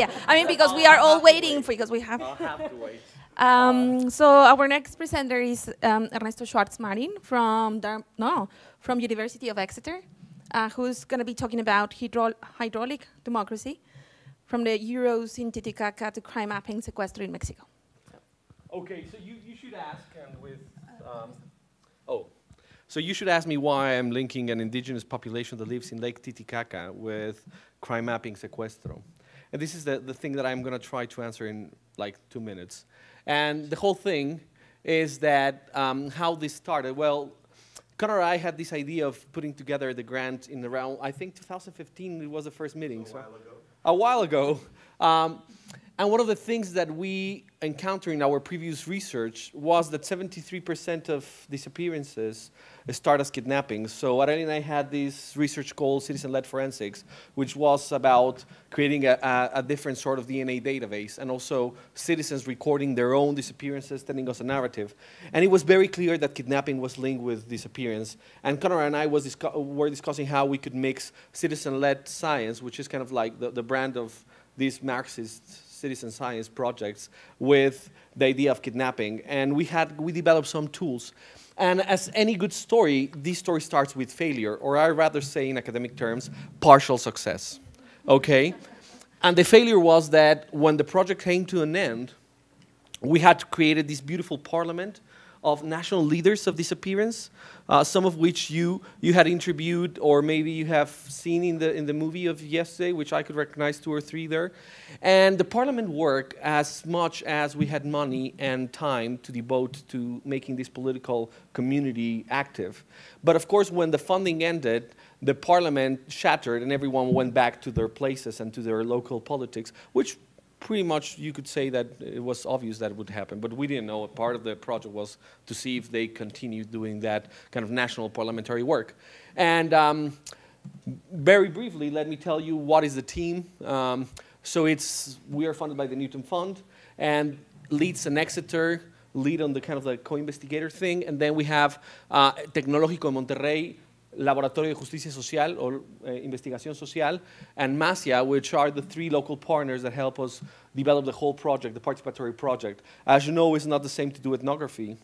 yeah. I mean, because we are all waiting for, because we have. I'll have to wait. Um, so our next presenter is um, Ernesto Schwartz-Marin from Dar no from University of Exeter, uh, who's going to be talking about hydro hydraulic democracy, from the Uros in Titicaca to crime mapping secuestro in Mexico. Okay, so you, you should ask, and with, um, oh, so you should ask me why I'm linking an indigenous population that lives in Lake Titicaca with crime mapping secuestro. And this is the, the thing that I'm going to try to answer in like two minutes. And the whole thing is that um, how this started. Well, Connor and I had this idea of putting together the grant in around, I think 2015 it was the first meeting. A so while ago. a while ago. Um, and one of the things that we encountered in our previous research was that 73% of disappearances start as kidnappings. So Arely and I had this research called Citizen-Led Forensics, which was about creating a, a, a different sort of DNA database and also citizens recording their own disappearances, telling us a narrative. And it was very clear that kidnapping was linked with disappearance. And Connor and I was discu were discussing how we could mix citizen-led science, which is kind of like the, the brand of these Marxist citizen science projects with the idea of kidnapping. And we, had, we developed some tools. And as any good story, this story starts with failure, or I rather say in academic terms, partial success. Okay? And the failure was that when the project came to an end, we had created this beautiful parliament of national leaders of disappearance, uh, some of which you, you had interviewed or maybe you have seen in the, in the movie of yesterday, which I could recognize two or three there. And the parliament worked as much as we had money and time to devote to making this political community active. But of course, when the funding ended, the parliament shattered and everyone went back to their places and to their local politics, which pretty much you could say that it was obvious that it would happen, but we didn't know. Part of the project was to see if they continued doing that kind of national parliamentary work. And um, very briefly, let me tell you what is the team. Um, so it's, we are funded by the Newton Fund, and leads an Exeter, lead on the kind of the co-investigator thing, and then we have uh, Tecnológico de Monterrey, Laboratorio de Justicia Social or uh, Investigación Social, and MASIA, which are the three local partners that help us develop the whole project, the participatory project. As you know, it's not the same to do ethnography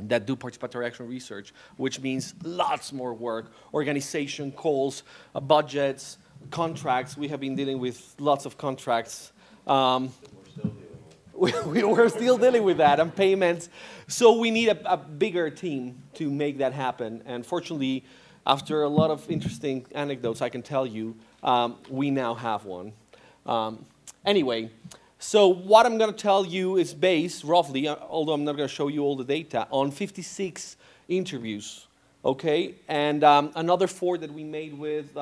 that do participatory action research, which means lots more work, organization, calls, uh, budgets, contracts. We have been dealing with lots of contracts. Um, we, were still dealing with that and payments. So we need a, a, bigger team to make that happen. And fortunately, after a lot of interesting anecdotes, I can tell you, um, we now have one. Um, anyway, so what I'm going to tell you is based roughly, uh, although I'm not going to show you all the data, on 56 interviews. Okay, and um, another four that we made with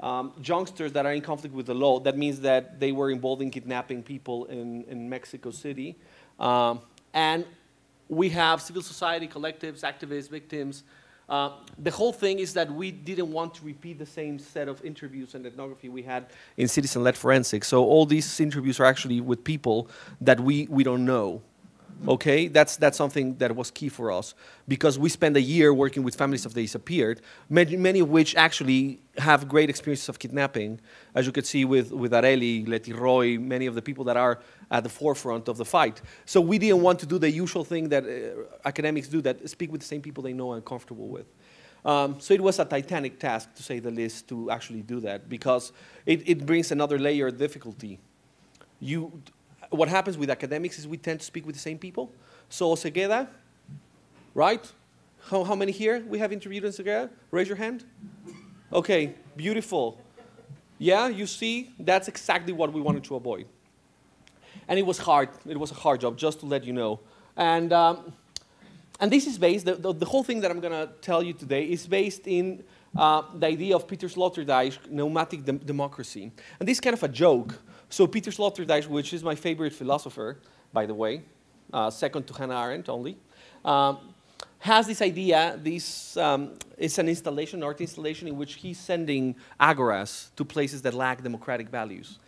um, youngsters that are in conflict with the law. That means that they were involved in kidnapping people in, in Mexico City. Um, and we have civil society collectives, activists, victims. Uh, the whole thing is that we didn't want to repeat the same set of interviews and ethnography we had in citizen-led forensics. So all these interviews are actually with people that we, we don't know. Okay, that's, that's something that was key for us because we spent a year working with families of the disappeared, many, many of which actually have great experiences of kidnapping, as you could see with, with Arely, Leti Roy, many of the people that are at the forefront of the fight. So we didn't want to do the usual thing that uh, academics do, that speak with the same people they know and comfortable with. Um, so it was a titanic task, to say the least, to actually do that because it, it brings another layer of difficulty. You, what happens with academics is we tend to speak with the same people. So Osegueda, right? How, how many here we have interviewed in Osegueda? Raise your hand. Okay, beautiful. Yeah, you see, that's exactly what we wanted to avoid. And it was hard. It was a hard job, just to let you know. And, um, and this is based, the, the, the, whole thing that I'm going to tell you today is based in uh, the idea of Peter Sloterdijk, pneumatic de democracy. And this is kind of a joke so Peter Sloterdijk, which is my favorite philosopher, by the way, uh, second to Hannah Arendt only, um, has this idea, this, um, it's an installation, art installation, in which he's sending agoras to places that lack democratic values.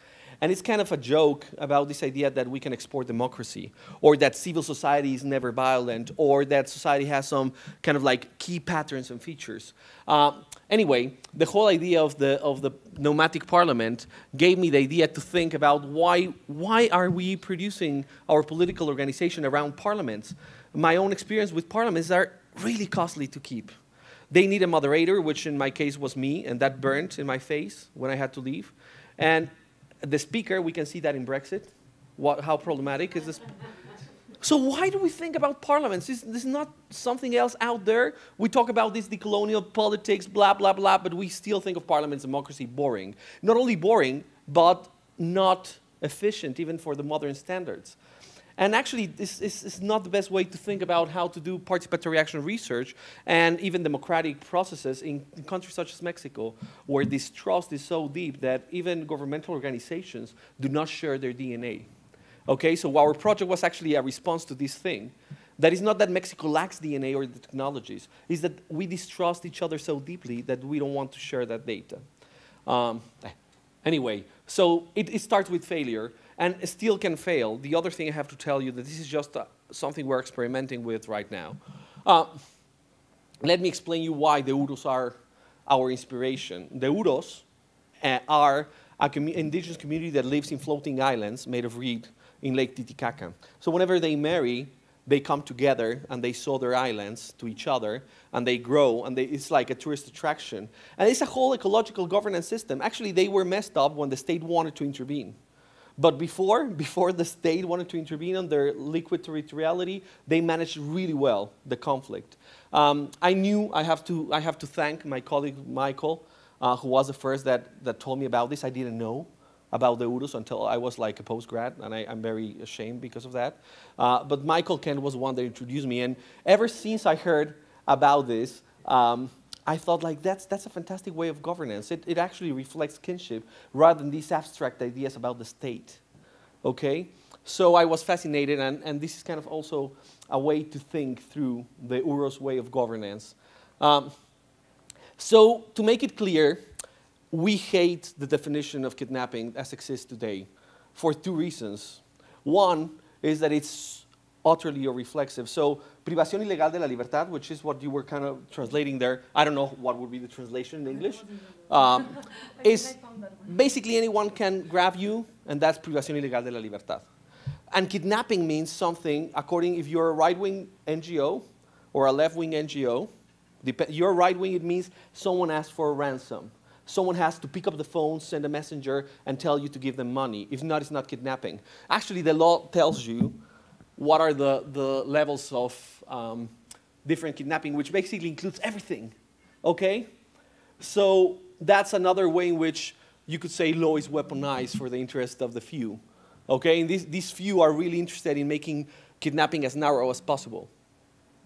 And it's kind of a joke about this idea that we can export democracy, or that civil society is never violent, or that society has some kind of like key patterns and features. Uh, anyway, the whole idea of the, of the nomadic parliament gave me the idea to think about why, why are we producing our political organization around parliaments? My own experience with parliaments are really costly to keep. They need a moderator, which in my case was me, and that burnt in my face when I had to leave. And the speaker, we can see that in Brexit. What, how problematic is this? So why do we think about parliaments? This, this, is not something else out there. We talk about this decolonial politics, blah, blah, blah, but we still think of parliaments democracy boring. Not only boring, but not efficient, even for the modern standards. And actually, this is, not the best way to think about how to do participatory action research and even democratic processes in, in countries such as Mexico, where distrust is so deep that even governmental organizations do not share their DNA. Okay, so our project was actually a response to this thing. That is not that Mexico lacks DNA or the technologies, it's that we distrust each other so deeply that we don't want to share that data. Um, anyway, so it, it, starts with failure and still can fail. The other thing I have to tell you that this is just uh, something we're experimenting with right now. Uh, let me explain you why the Uros are our inspiration. The Uros uh, are an indigenous community that lives in floating islands made of reed in Lake Titicaca. So whenever they marry, they come together and they sow their islands to each other and they grow and they, it's like a tourist attraction. And it's a whole ecological governance system. Actually, they were messed up when the state wanted to intervene. But before, before the state wanted to intervene on their liquid territoriality, they managed really well the conflict. Um, I knew I have to, I have to thank my colleague Michael, uh, who was the first that, that told me about this. I didn't know about the Uros until I was like a postgrad, and I, am very ashamed because of that. Uh, but Michael Kent was one that introduced me, and ever since I heard about this, um, I thought like that's, that's a fantastic way of governance. It, it actually reflects kinship rather than these abstract ideas about the state. Okay? So I was fascinated, and, and this is kind of also a way to think through the Uros way of governance. Um, so to make it clear, we hate the definition of kidnapping as exists today for two reasons. One is that it's utterly reflexive. So, privación ilegal de la libertad, which is what you were kind of translating there, I don't know what would be the translation in English, um, is basically anyone can grab you, and that's privación ilegal de la libertad. And kidnapping means something, according if you're a right-wing NGO or a left-wing NGO, you're right-wing, it means someone asked for a ransom someone has to pick up the phone, send a messenger, and tell you to give them money. If not, it's not kidnapping. Actually, the law tells you what are the, the levels of um, different kidnapping, which basically includes everything. Okay? So that's another way in which you could say law is weaponized for the interest of the few. Okay? And these, these few are really interested in making kidnapping as narrow as possible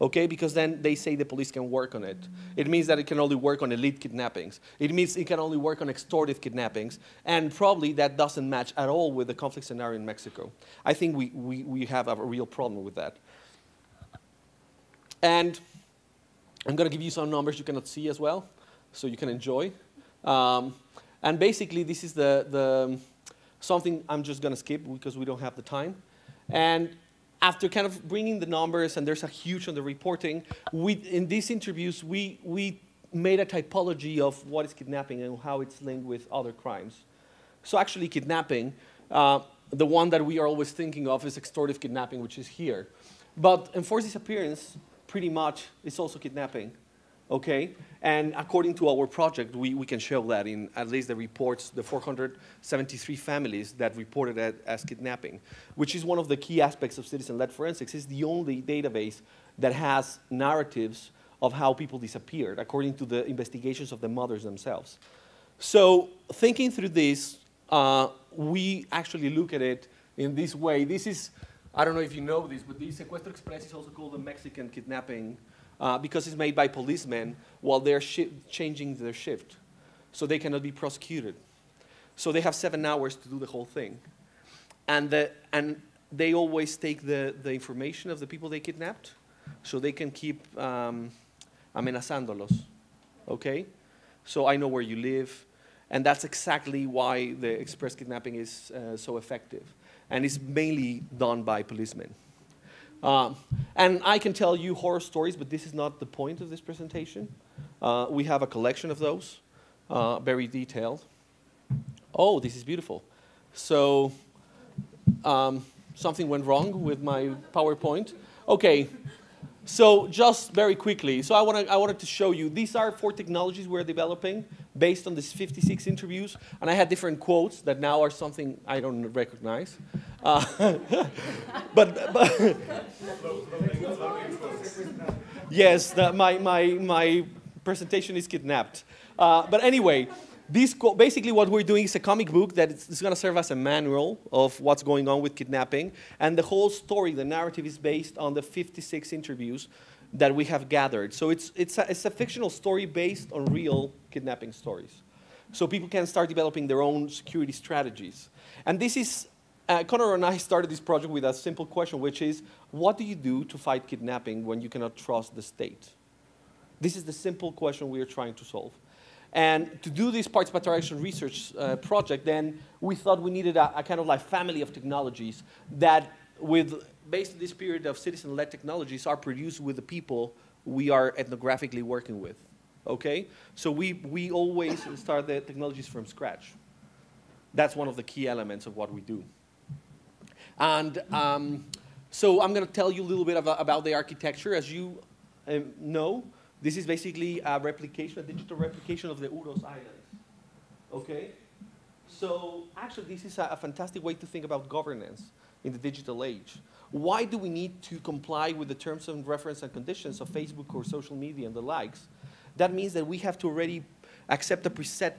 okay? Because then they say the police can work on it. It means that it can only work on elite kidnappings. It means it can only work on extortive kidnappings, and probably that doesn't match at all with the conflict scenario in Mexico. I think we, we, we have a real problem with that. And I'm going to give you some numbers you cannot see as well, so you can enjoy. Um, and basically, this is the, the something I'm just going to skip because we don't have the time. And after kind of bringing the numbers, and there's a huge on the reporting, we, in these interviews, we, we made a typology of what is kidnapping and how it's linked with other crimes. So actually kidnapping, uh, the one that we are always thinking of is extortive kidnapping, which is here. But enforced disappearance, pretty much, is also kidnapping okay? And according to our project, we, we can show that in at least the reports, the 473 families that reported it as kidnapping, which is one of the key aspects of citizen-led forensics. It's the only database that has narratives of how people disappeared, according to the investigations of the mothers themselves. So thinking through this, uh, we actually look at it in this way. This is, I don't know if you know this, but the Secuestro Express is also called the Mexican kidnapping uh, because it's made by policemen while they're changing their shift. So they cannot be prosecuted. So they have seven hours to do the whole thing. And, the, and they always take the, the information of the people they kidnapped so they can keep um, amenazándolos. Okay? So I know where you live. And that's exactly why the express kidnapping is uh, so effective. And it's mainly done by policemen. Um, and I can tell you horror stories, but this is not the point of this presentation. Uh, we have a collection of those, uh, very detailed. Oh, this is beautiful. So um, something went wrong with my PowerPoint. Okay, so just very quickly, so I, wanna, I wanted to show you, these are four technologies we're developing based on these 56 interviews, and I had different quotes that now are something I don't recognize. Uh, but, but yes, the, my, my, my presentation is kidnapped. Uh, but anyway, this basically what we're doing is a comic book that is, going to serve as a manual of what's going on with kidnapping. And the whole story, the narrative is based on the 56 interviews that we have gathered. So it's, it's, a, it's a fictional story based on real kidnapping stories. So people can start developing their own security strategies. And this is, uh, Connor and I started this project with a simple question, which is, what do you do to fight kidnapping when you cannot trust the state? This is the simple question we are trying to solve. And to do this participatory action research uh, project, then we thought we needed a, a, kind of like family of technologies that, with based on this period of citizen-led technologies, are produced with the people we are ethnographically working with. Okay, so we we always start the technologies from scratch. That's one of the key elements of what we do. And um, so I'm going to tell you a little bit about, about the architecture. As you um, know, this is basically a replication, a digital replication of the Uros Islands. Okay? So actually, this is a, a fantastic way to think about governance in the digital age. Why do we need to comply with the terms of reference and conditions of Facebook or social media and the likes? That means that we have to already accept a preset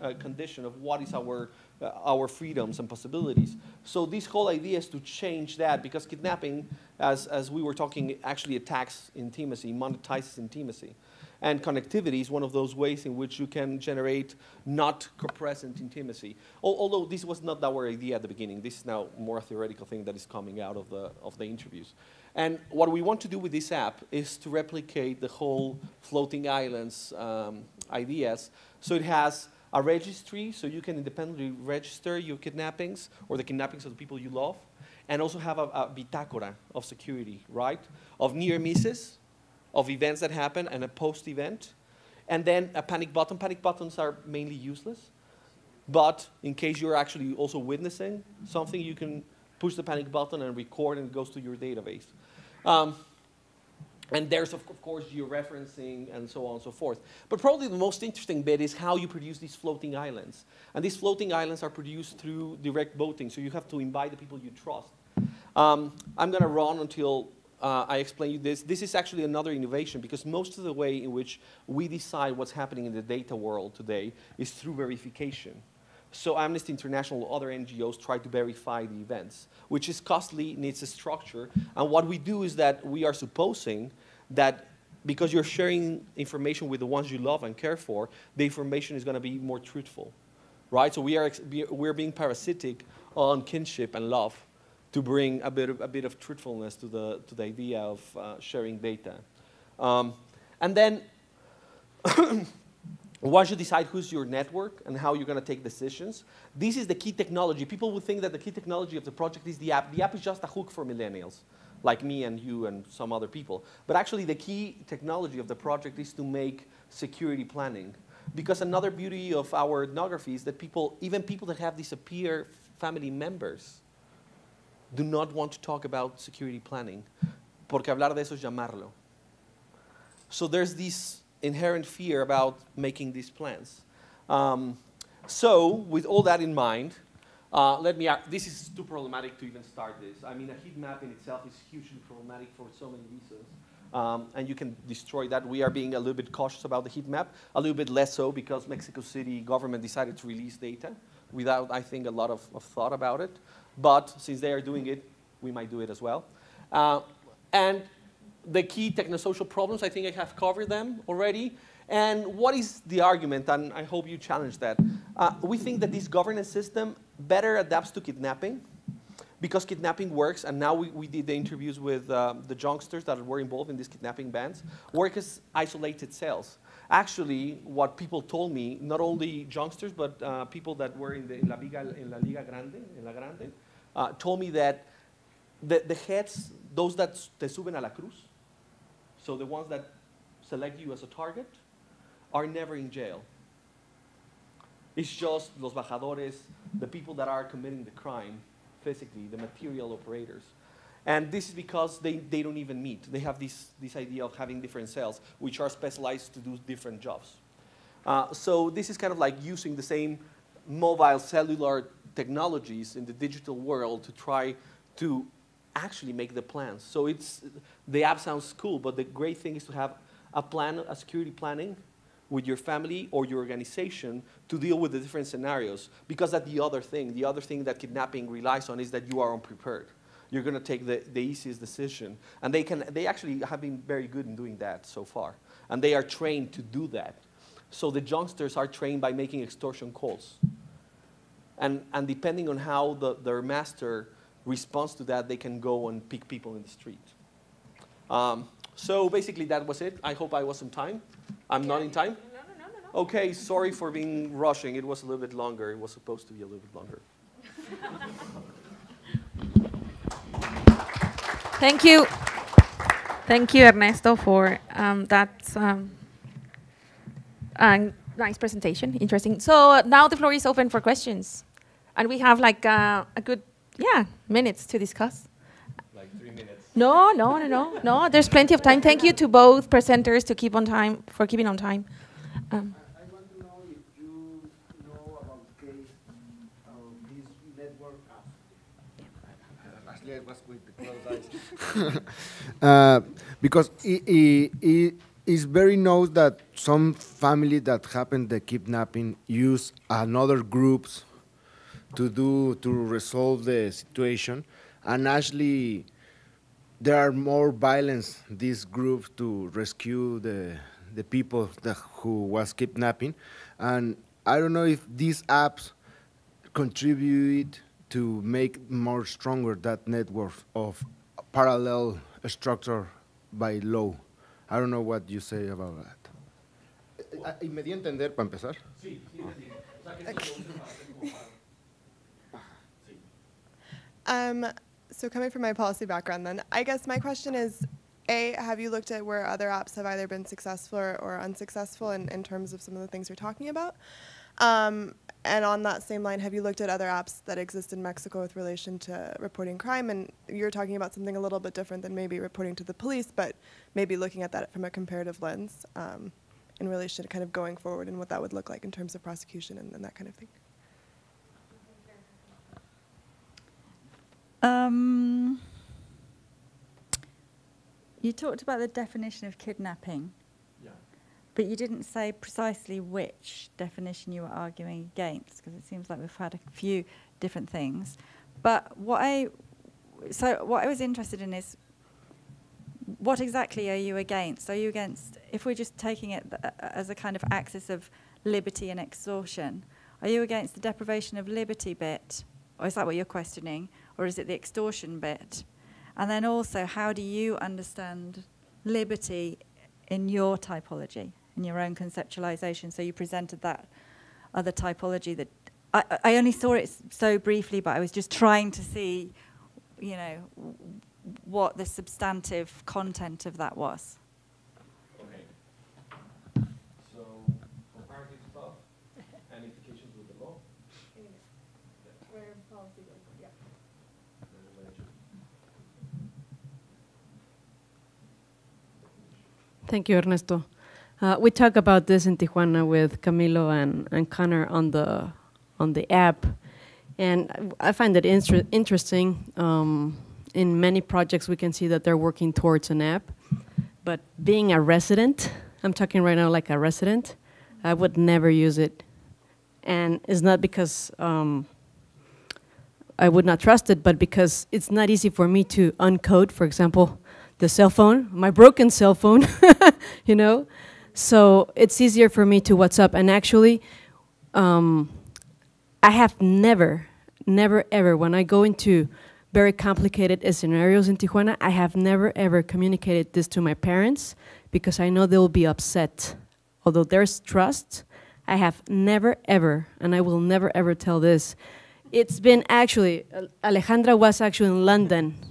uh, condition of what is our uh, our freedoms and possibilities. So this whole idea is to change that because kidnapping, as, as we were talking, actually attacks intimacy, monetizes intimacy. And connectivity is one of those ways in which you can generate not co-present intimacy. Although this was not our idea at the beginning. This is now more a theoretical thing that is coming out of the, of the interviews. And what we want to do with this app is to replicate the whole floating islands um, ideas. So it has a registry so you can independently register your kidnappings or the kidnappings of the people you love, and also have a, a bitácora of security, right? Of near misses, of events that happen, and a post event. And then a panic button. Panic buttons are mainly useless. But in case you're actually also witnessing something, you can push the panic button and record, and it goes to your database. Um, and there's, of course, georeferencing and so on and so forth. But probably the most interesting bit is how you produce these floating islands. And these floating islands are produced through direct voting, so you have to invite the people you trust. Um, I'm going to run until uh, I explain you this. This is actually another innovation because most of the way in which we decide what's happening in the data world today is through verification. So Amnesty International, other NGOs try to verify the events, which is costly, needs a structure. And what we do is that we are supposing that because you're sharing information with the ones you love and care for, the information is going to be more truthful, right? So we are we're being parasitic on kinship and love to bring a bit of, a bit of truthfulness to the, to the idea of uh, sharing data. Um, and then once you decide who's your network and how you're going to take decisions, this is the key technology. People would think that the key technology of the project is the app. The app is just a hook for millennials, like me and you and some other people. But actually, the key technology of the project is to make security planning. Because another beauty of our ethnography is that people, even people that have disappeared family members, do not want to talk about security planning. Porque hablar de eso es llamarlo. So there's this inherent fear about making these plans. Um, so, with all that in mind, uh, let me, this is too problematic to even start this. I mean, a heat map in itself is hugely problematic for so many reasons. Um, and you can destroy that. We are being a little bit cautious about the heat map, a little bit less so because Mexico City government decided to release data without, I think, a lot of, of thought about it. But since they are doing it, we might do it as well. Uh, and the key technosocial problems, I think I have covered them already. And what is the argument? And I hope you challenge that. Uh, we think that this governance system better adapts to kidnapping because kidnapping works, and now we, we did the interviews with uh, the junksters that were involved in these kidnapping bands, work as isolated cells. Actually, what people told me, not only junksters, but uh, people that were in, the, in, La, Liga, in La Liga Grande, in La Grande, uh, told me that the, the heads those that te suben a la cruz, so the ones that select you as a target, are never in jail. It's just los bajadores, the people that are committing the crime physically, the material operators. And this is because they, they don't even meet. They have this, this idea of having different cells, which are specialized to do different jobs. Uh, so this is kind of like using the same mobile cellular technologies in the digital world to try to actually make the plans. So it's, the app sounds cool, but the great thing is to have a plan, a security planning with your family or your organization to deal with the different scenarios. Because that's the other thing. The other thing that kidnapping relies on is that you are unprepared. You're going to take the, the easiest decision. And they, can, they actually have been very good in doing that so far. And they are trained to do that. So the youngsters are trained by making extortion calls. And, and depending on how the, their master responds to that, they can go and pick people in the street. Um, so basically, that was it. I hope I was on time. I'm not in time? No, no, no, no, no. Okay, sorry for being rushing. It was a little bit longer. It was supposed to be a little bit longer. Thank you. Thank you, Ernesto, for um, that um, uh, nice presentation. Interesting. So uh, now the floor is open for questions. And we have like uh, a good, yeah, minutes to discuss. Like three minutes. No, no, no, no, no. There's plenty of time. Thank you to both presenters to keep on time for keeping on time. Um, I want to know if you know about the case of this network. Actually, I was with the closed uh, because it, it, it is very known that some family that happen the kidnapping use another groups to do to resolve the situation, and actually there are more violence these groups to rescue the the people that who was kidnapping, and I don't know if these apps contribute to make more stronger that network of parallel structure by law. I don't know what you say about that. Eh, eh, ah, ¿Y me di a entender para empezar? Um, so coming from my policy background then, I guess my question is, A, have you looked at where other apps have either been successful or, or unsuccessful in, in terms of some of the things you're talking about? Um, and on that same line, have you looked at other apps that exist in Mexico with relation to reporting crime? And you're talking about something a little bit different than maybe reporting to the police, but maybe looking at that from a comparative lens um, in relation to kind of going forward and what that would look like in terms of prosecution and, and that kind of thing. Um, you talked about the definition of kidnapping, Yeah. but you didn't say precisely which definition you were arguing against, because it seems like we've had a few different things. But what I, so what I was interested in is, what exactly are you against? Are you against, if we're just taking it as a kind of axis of liberty and extortion, are you against the deprivation of liberty bit, or is that what you're questioning? Or is it the extortion bit? And then also, how do you understand liberty in your typology, in your own conceptualization? So you presented that other typology that I, I only saw it so briefly, but I was just trying to see, you know, what the substantive content of that was. Okay. So comparative stuff and implications with the law. Thank you, Ernesto. Uh, we talk about this in Tijuana with Camilo and, and Connor on the on the app, and I find it inter interesting. Um, in many projects, we can see that they're working towards an app, but being a resident, I'm talking right now like a resident, I would never use it, and it's not because um, I would not trust it, but because it's not easy for me to uncode, for example, the cell phone, my broken cell phone, you know. So it's easier for me to WhatsApp. And actually, um, I have never, never, ever, when I go into very complicated scenarios in Tijuana, I have never, ever communicated this to my parents because I know they will be upset. Although there's trust, I have never, ever, and I will never, ever tell this. It's been actually, Alejandra was actually in London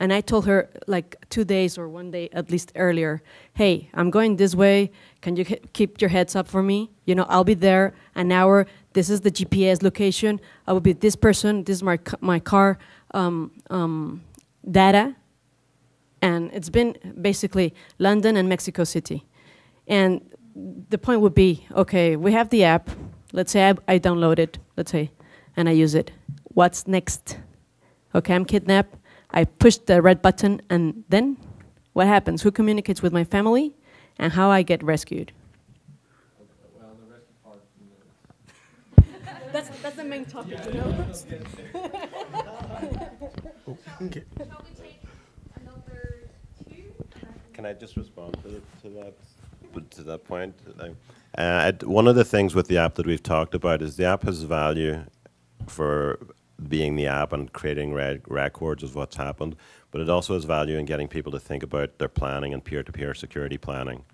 And I told her like two days or one day at least earlier, hey, I'm going this way. Can you keep your heads up for me? You know, I'll be there an hour. This is the GPS location. I will be this person. This is my, my car um, um, data. And it's been basically London and Mexico City. And the point would be okay, we have the app. Let's say I, I download it, let's say, and I use it. What's next? Okay, I'm kidnapped. I push the red button, and then what happens? Who communicates with my family, and how I get rescued? That's, that's the main topic, you know? Okay. Can I just respond to, to that to that point? Uh, one of the things with the app that we've talked about is the app has value for being the app and creating records of what's happened, but it also has value in getting people to think about their planning and peer-to-peer security planning,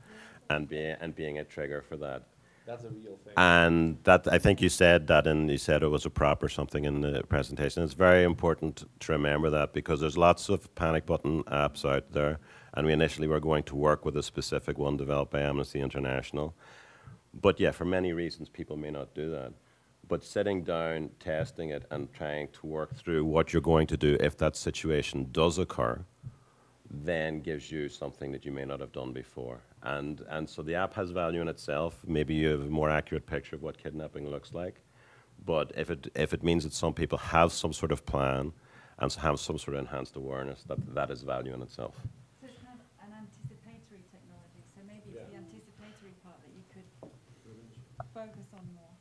and be, and being a trigger for that. That's a real thing. And that I think you said that, and you said it was a prop or something in the presentation. It's very important to remember that because there's lots of panic button apps out there, and we initially were going to work with a specific one developed by Amnesty International. But yeah, for many reasons, people may not do that. But sitting down, testing it, and trying to work through what you're going to do if that situation does occur, then gives you something that you may not have done before. And, and so the app has value in itself. Maybe you have a more accurate picture of what kidnapping looks like. But if it, if it means that some people have some sort of plan and have some sort of enhanced awareness, that, that is value in itself. So it's kind of an anticipatory technology. So maybe it's the anticipatory part that you could focus on more.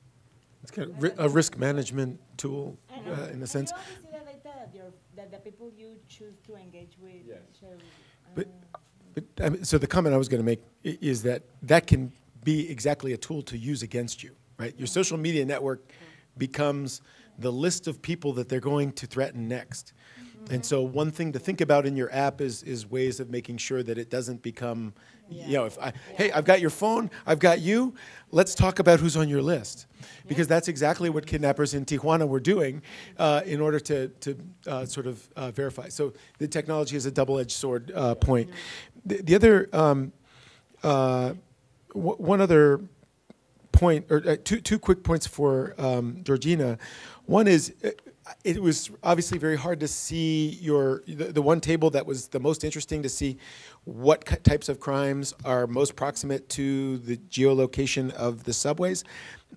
It's kind of ri- a risk management tool, uh, in a sense. You always see the data that, your, that the people you choose to engage with. Yes. share with, But- uh, But, I mean, so the comment I was going to make is that that can be exactly a tool to use against you, right? Your social media network becomes the list of people that they're going to threaten next. And so one thing to think about in your app is, is ways of making sure that it doesn't become, you know, if I, hey, I've got your phone, I've got you, let's talk about who's on your list. Because that's exactly what kidnappers in Tijuana were doing uh, in order to, to uh, sort of uh, verify. So the technology is a double-edged sword uh, point. The, the other, um, uh, w- one other point, or uh, two, two quick points for um, Georgina. One is, it was obviously very hard to see your, the, the one table that was the most interesting to see what types of crimes are most proximate to the geolocation of the subways.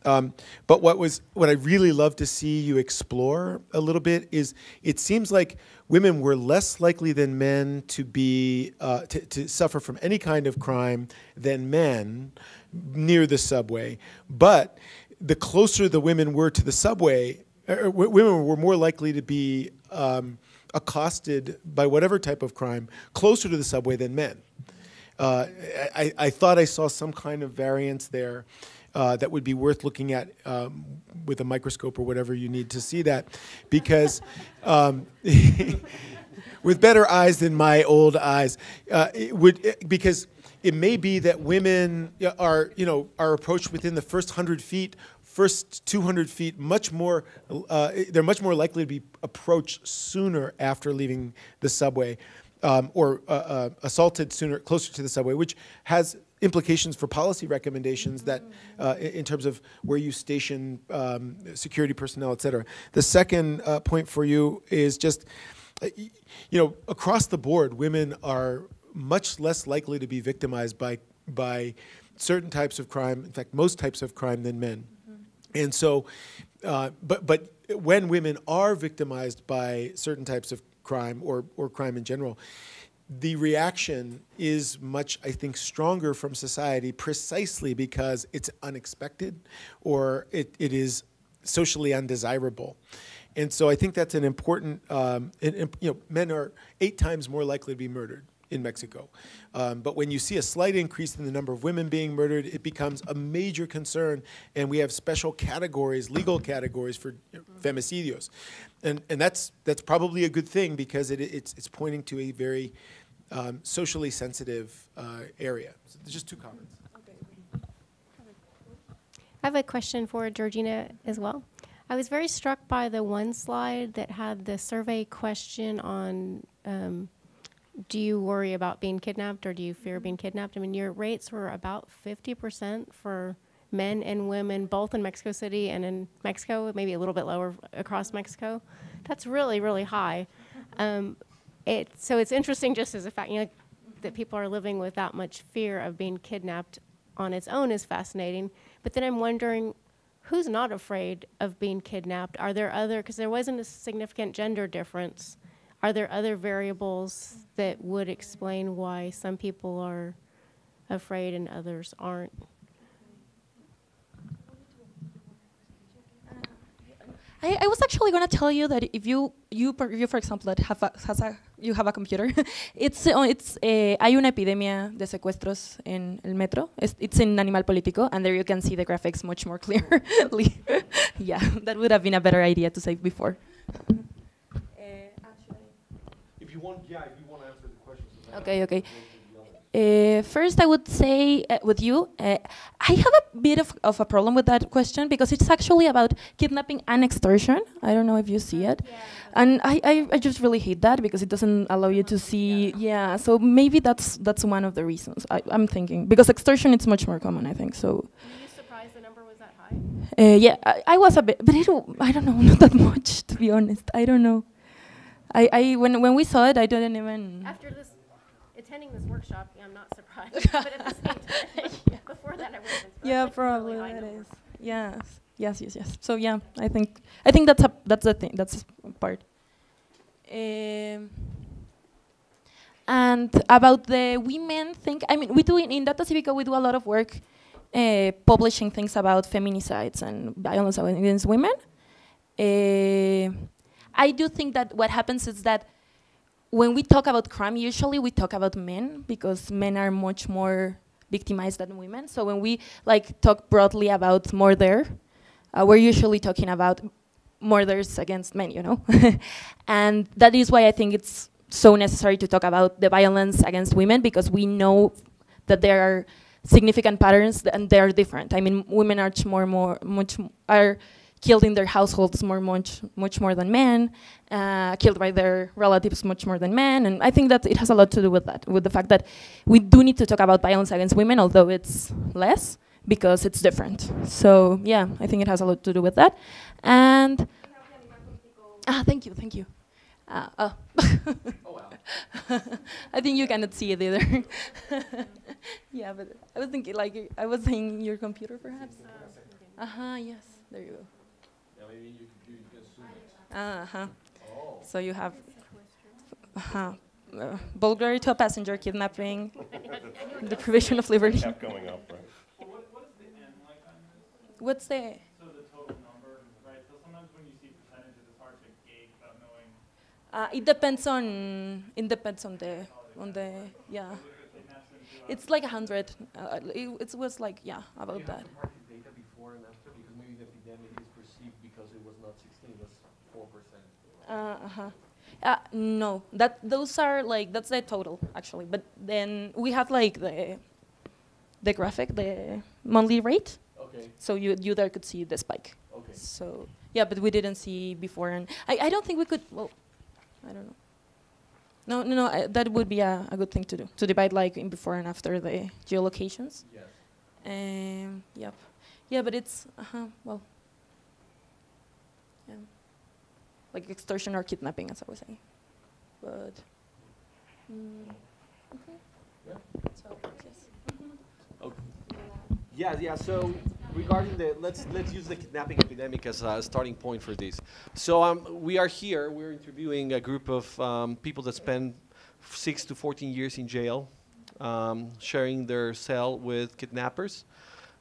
Um, but what was what I really love to see you explore a little bit is it seems like women were less likely than men to be uh, to, to suffer from any kind of crime than men near the subway. But the closer the women were to the subway, er, w- women were more likely to be um, accosted by whatever type of crime closer to the subway than men. Uh, I, I thought I saw some kind of variance there uh, that would be worth looking at um, with a microscope or whatever you need to see that, because um, with better eyes than my old eyes, uh, it would it- because it may be that women uh, are you know are approached within the first hundred feet. First 200 feet, much more, uh, they're much more likely to be approached sooner after leaving the subway um, or uh, uh, assaulted sooner, closer to the subway, which has implications for policy recommendations that, uh, in terms of where you station um, security personnel, et cetera. The second uh, point for you is just, uh, you know, across the board, women are much less likely to be victimized by by certain types of crime. In fact, most types of crime than men. And so, uh, but but when women are victimized by certain types of crime or or crime in general, the reaction is much, I think, stronger from society precisely because it's unexpected or it, it is socially undesirable. And so I think that's an important, um, and, and, you know, men are eight times more likely to be murdered in Mexico. Um, but when you see a slight increase in the number of women being murdered, it becomes a major concern. And we have special categories, legal categories for femicidios. And, and that's, that's probably a good thing because it, it's, it's pointing to a very um, socially sensitive uh, area. So just two comments. I have a question for Georgina as well. I was very struck by the one slide that had the survey question on um, do you worry about being kidnapped or do you fear being kidnapped? I mean, your rates were about 50% for men and women, both in Mexico City and in Mexico, maybe a little bit lower across Mexico. That's really, really high. Um, it, so it's interesting just as a fact, you know, that people are living with that much fear of being kidnapped on its own is fascinating. But then I'm wondering who's not afraid of being kidnapped? Are there other, because there wasn't a significant gender difference, are there other variables that would explain why some people are afraid and others aren't? I, I was actually going to tell you that if you, you, you for example, that have a, has a, you have a computer, it's, uh, it's eh, hay una epidemia de secuestros en el metro. It's, it's in Animal Político, and there you can see the graphics much more clearly. yeah, that would have been a better idea to say before. If you want, yeah, if you want to answer the questions. Okay, okay. Uh, first, I would say uh, with you, uh, I have a bit of, of a problem with that question because it's actually about kidnapping and extortion. I don't know if you see it. And I, I, I just really hate that because it doesn't allow you to see. Yeah, so maybe that's that's one of the reasons I, I'm thinking. Because extortion is much more common, I think. So. Were you surprised the number was that high? Uh, yeah, I, I was a bit, but I don't, I don't know, not that much, to be honest. I don't know. I, I when, when we saw it, I didn't even. After this, attending this workshop, I'm not surprised. but at the same time, before that, I wasn't. Yeah, a probably that is. Yes, yes, yes, yes. So yeah, I think I think that's a that's the thing. That's a part. Um, and about the women thing, I mean, we do in, in Data Civica we do a lot of work uh, publishing things about feminicides and violence against women. Uh, I do think that what happens is that when we talk about crime, usually we talk about men because men are much more victimized than women. So when we like talk broadly about murder, uh, we're usually talking about murders against men, you know, and that is why I think it's so necessary to talk about the violence against women because we know that there are significant patterns and they're different. I mean, women are more, more much are killed in their households more much much more than men, uh, killed by their relatives much more than men, and I think that it has a lot to do with that, with the fact that we do need to talk about violence against women, although it's less because it's different. So yeah, I think it has a lot to do with that, and ah, thank you, thank you. Uh, oh. I think you cannot see it either. yeah, but I was thinking like I was saying your computer perhaps. Uh huh. Yes. There you go. Yeah, you can, you can zoom it. Uh huh. Oh. So you have uh huh. Uh, burglary to a passenger, kidnapping, deprivation of liberty. Kept going up, right? What's the? So the total number, right? So sometimes when you see percentages, it's hard to gauge without knowing. Uh, it depends on. It depends on the on the yeah. It's like a hundred. Uh, it, it was like yeah about that. market data before and after because maybe the epidemic is perceived because it was not 16, it was 4%. Uh huh. Uh, no, that those are like that's the total actually. But then we have like the the graphic, the monthly rate. Okay. So you you there could see the spike. Okay. So yeah, but we didn't see before, and I, I don't think we could. Well, I don't know. No, no, no. I, that would be a, a good thing to do to divide like in before and after the geolocations. Yes. Um. Yep. Yeah, but it's uh huh. Well. Yeah. Like extortion or kidnapping, as I was saying. But. Mm, mhm. Yeah. So yes. Yeah, yeah. So regarding the let's let's use the kidnapping epidemic as a starting point for this. So um, we are here. We're interviewing a group of um, people that spend six to 14 years in jail, um, sharing their cell with kidnappers.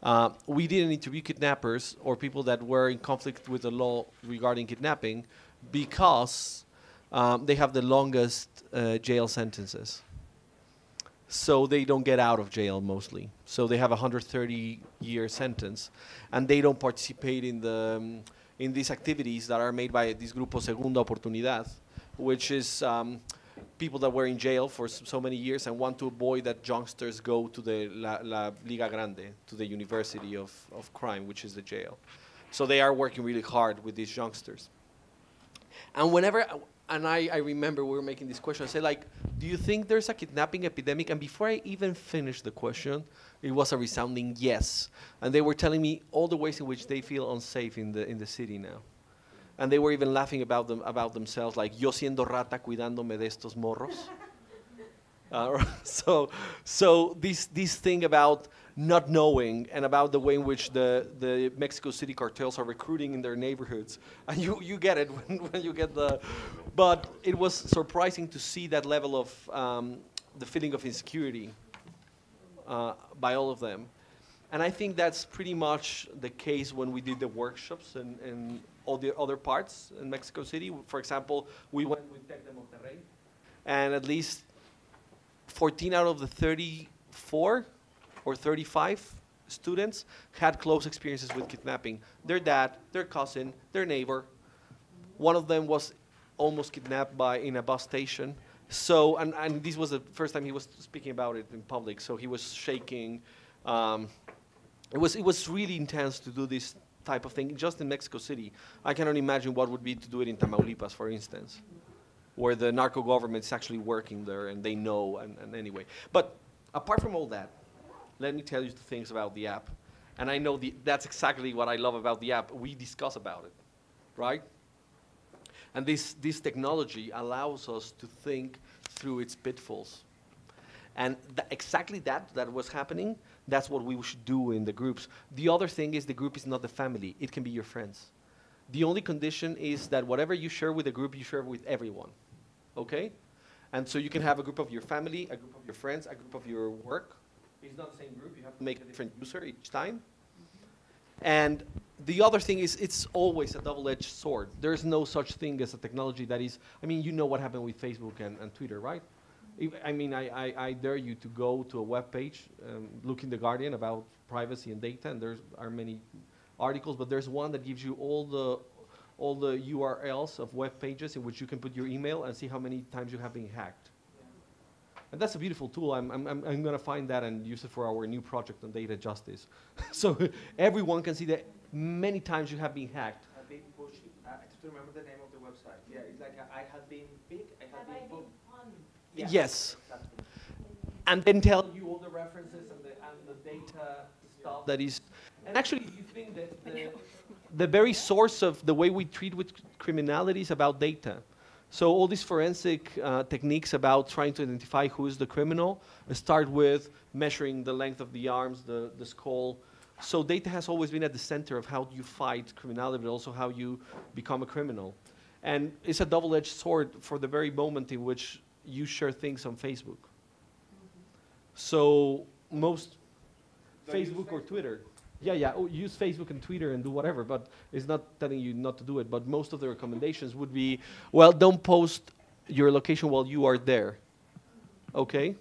Uh, we didn't interview kidnappers or people that were in conflict with the law regarding kidnapping because um, they have the longest uh, jail sentences so they don't get out of jail mostly. So they have a 130 year sentence, and they don't participate in the um, in these activities that are made by this Grupo Segunda Oportunidad, which is um, people that were in jail for so many years and want to avoid that youngsters go to the La, La Liga Grande, to the University of, of Crime, which is the jail. So they are working really hard with these youngsters. And whenever, and I, I remember we were making this question. I said, like, do you think there's a kidnapping epidemic? And before I even finished the question, it was a resounding yes. And they were telling me all the ways in which they feel unsafe in the in the city now. And they were even laughing about them about themselves, like yo siendo rata cuidándome de estos morros. Uh, so, so this this thing about not knowing and about the way in which the, the Mexico City cartels are recruiting in their neighborhoods, and you, you get it when, when you get the, but it was surprising to see that level of um, the feeling of insecurity uh, by all of them, and I think that's pretty much the case when we did the workshops and, and all the other parts in Mexico City. For example, we went with de Monterrey, and at least 14 out of the 34 or 35 students had close experiences with kidnapping. Their dad, their cousin, their neighbor. One of them was almost kidnapped by in a bus station. So, and, and this was the first time he was speaking about it in public. So he was shaking. Um, it was it was really intense to do this type of thing just in Mexico City. I cannot imagine what would be to do it in Tamaulipas, for instance, where the narco government is actually working there and they know. And, and anyway, but apart from all that, let me tell you the things about the app. And I know the, that's exactly what I love about the app. We discuss about it, right? And this, this technology allows us to think through its pitfalls. And tha- exactly that, that was happening, that's what we should do in the groups. The other thing is the group is not the family, it can be your friends. The only condition is that whatever you share with a group, you share with everyone, okay? And so you can have a group of your family, a group of your friends, a group of your work. It's not the same group, you have to make a different user each time. And the other thing is, it's always a double-edged sword. There's no such thing as a technology that is, I mean, you know what happened with Facebook and, and Twitter, right? If, I mean, I, I, I dare you to go to a web page, um, look in The Guardian about privacy and data, and there are many articles, but there's one that gives you all the, all the URLs of web pages in which you can put your email and see how many times you have been hacked. And that's a beautiful tool. I'm, I'm, I'm, I'm going to find that and use it for our new project on data justice. so everyone can see that many times you have been hacked. I've been pushed. I have to remember the name of the website. Yeah, it's like a, I have been picked. I have been put. Yeah, Yes. exactly. and then tell you all the references and the, and the data stuff that is. And actually, you think that the, the very source of the way we treat with criminality is about data. So all these forensic uh, techniques about trying to identify who is the criminal start with measuring the length of the arms, the, the skull. So data has always been at the center of how you fight criminality, but also how you become a criminal. And it's a double-edged sword for the very moment in which you share things on Facebook. So most Facebook or Twitter. Yeah, yeah. Oh, use Facebook and Twitter and do whatever, but it's not telling you not to do it. But most of the recommendations would be, well, don't post your location while you are there. Okay?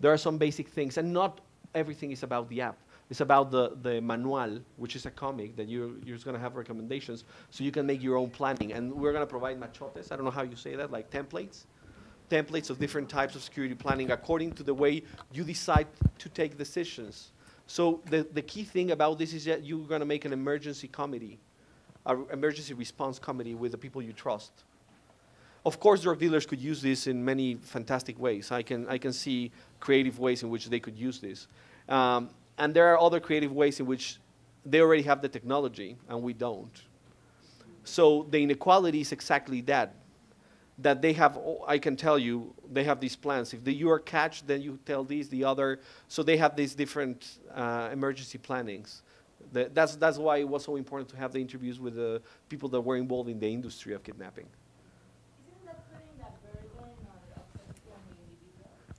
There are some basic things, and not everything is about the app. It's about the, the manual, which is a comic that you're, you're going to have recommendations so you can make your own planning. And we're going to provide machotes, I don't know how you say that, like templates. Templates of different types of security planning according to the way you decide to take decisions. So the, the key thing about this is that you're going to make an emergency committee, an emergency response committee with the people you trust. Of course, drug dealers could use this in many fantastic ways. I can, I can see creative ways in which they could use this. Um, and there are other creative ways in which they already have the technology and we don't. So the inequality is exactly that. That they have, I can tell you, they have these plans. If the, you are catched, then you tell these, the other. So they have these different uh, emergency plannings. The, that's, that's why it was so important to have the interviews with the people that were involved in the industry of kidnapping.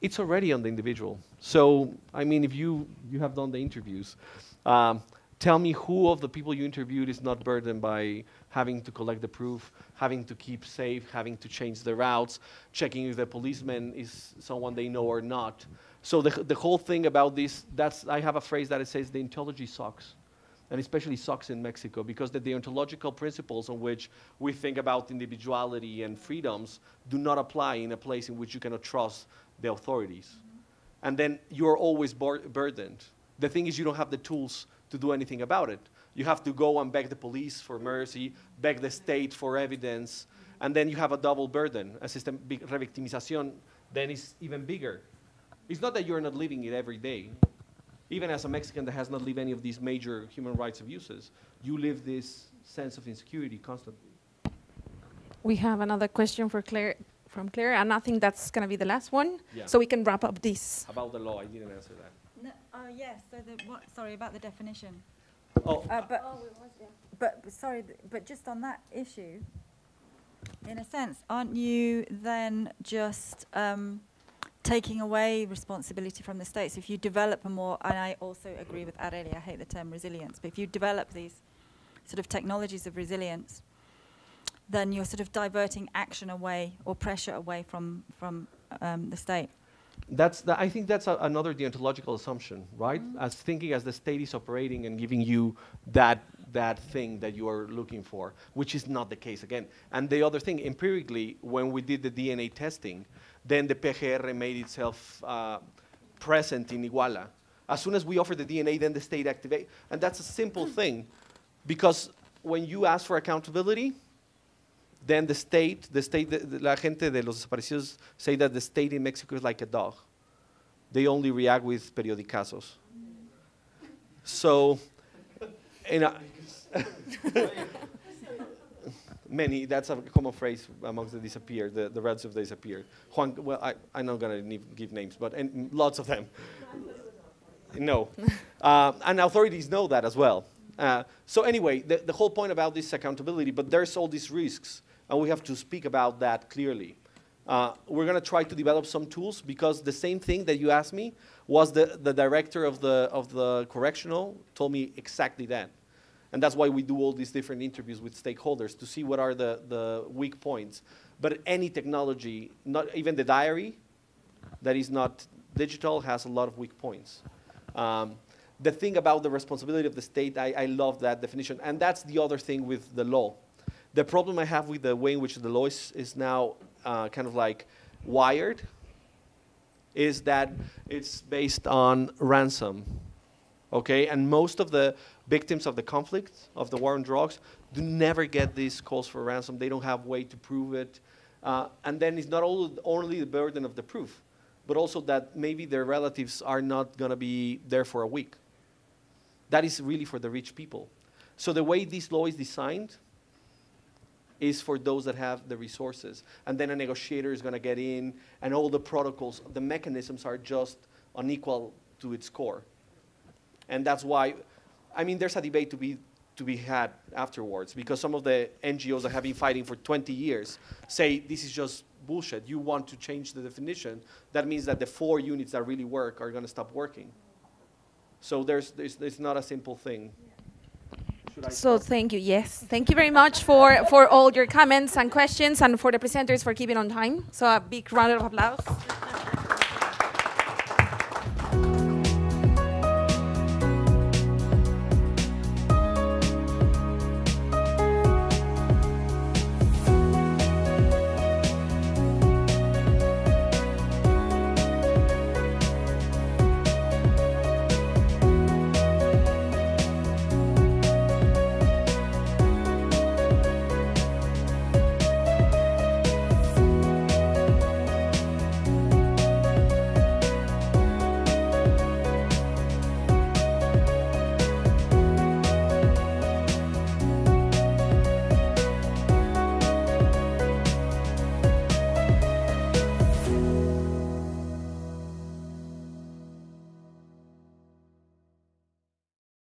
it's already on the individual. So, I mean, if you, you have done the interviews, um, tell me who of the people you interviewed is not burdened by having to collect the proof, having to keep safe, having to change the routes, checking if the policeman is someone they know or not. So the, the whole thing about this, that's, I have a phrase that it says the deontology sucks. And especially sucks in Mexico because the deontological principles on which we think about individuality and freedoms do not apply in a place in which you cannot trust the authorities. And then you're always bur- burdened. The thing is, you don't have the tools to do anything about it. You have to go and beg the police for mercy, beg the state for evidence, And then you have a double burden, a system big revictimización, then it's even bigger. It's not that you're not living it every day. Even as a Mexican that has not lived any of these major human rights abuses, you live this sense of insecurity constantly. We have another question for Claire, from Claire, and I think that's going to be the last one. Yeah. So we can wrap up this. About the law, I didn't answer that. No, uh, yes, so the, what, sorry, about the definition. Oh, Uh, but, but, but sorry, but just on that issue, in a sense, aren't you then just um, taking away responsibility from the states? If you develop a more, and I also agree with Areli, I hate the term resilience, but if you develop these sort of technologies of resilience, then you're sort of diverting action away or pressure away from, from um, the state. That's the, I think that's a, another deontological assumption, right? As thinking as the state is operating and giving you that that thing that you are looking for, which is not the case again. And the other thing, empirically, when we did the DNA testing, then the PGR made itself uh, present in Iguala. As soon as we offer the DNA, then the state activate, and that's a simple thing, because when you ask for accountability, then the state, the state, the, la gente de los desaparecidos say that the state in Mexico is like a dog. They only react with periodicazos. So, in a, many, that's a common phrase amongst the disappeared, the, the relatives of the disappeared. Juan, well, I, I'm not gonna give names, but and lots of them. No. Uh, and authorities know that as well. Uh, so anyway, the, the whole point about this accountability, but there's all these risks, and we have to speak about that clearly. Uh, we're going to try to develop some tools because the same thing that you asked me was the, the director of the, of the correctional told me exactly that. And that's why we do all these different interviews with stakeholders to see what are the, the weak points. But any technology, not even the diary, that is not digital has a lot of weak points. Um, the thing about the responsibility of the state, I, I love that definition. And that's the other thing with the law. The problem I have with the way in which the law is, is now uh, kind of like wired is that it's based on ransom. Okay? And most of the victims of the conflict, of the war on drugs, do never get these calls for ransom. They don't have way to prove it. Uh, and then it's not all, only the burden of the proof, but also that maybe their relatives are not going to be there for a week. That is really for the rich people. So the way this law is designed is for those that have the resources. And then a negotiator is going to get in, and all the protocols, the mechanisms are just unequal to its core. And that's why, I mean, there's a debate to be, to be had afterwards because some of the NGOs that have been fighting for 20 years say this is just bullshit. You want to change the definition. That means that the four units that really work are going to stop working. So there's, there's, it's not a simple thing. I So thank you. Yes, thank you very much for for all your comments and questions, and for the presenters for keeping on time. So a big round of applause.